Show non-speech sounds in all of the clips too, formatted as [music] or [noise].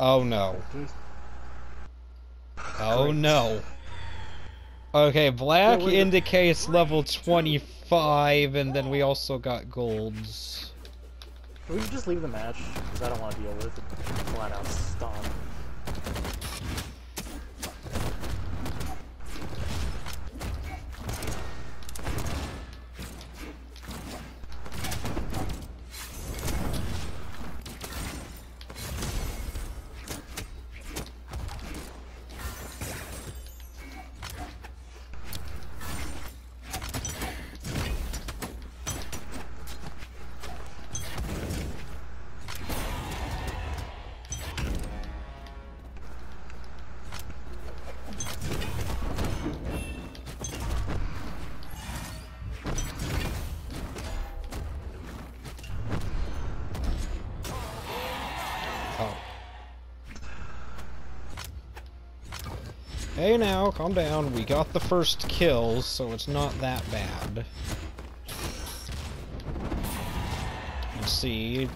Oh no. Oh no. Okay, black indicates level 25, and then we also got golds. We just leave the match? Because I don't want to deal with it. Flat out stomp. Hey now, calm down. We got the first kill, so it's not that bad. Let's see.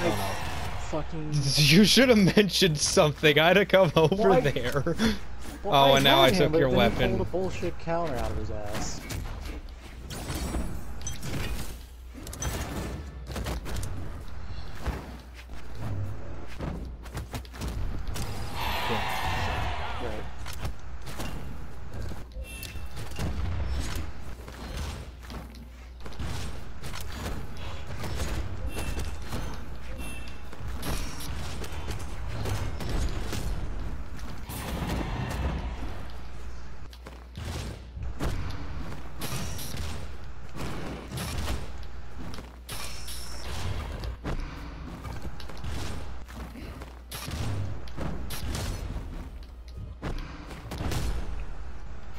I fucking. [laughs] You should have mentioned something. I'd have come over Why- there. [laughs] Well, Oh, and now I took but your then he weapon. pulled a bullshit counter out of his ass. Right.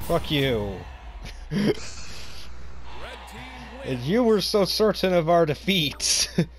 Fuck you. [laughs] you were so certain of our defeat. [laughs]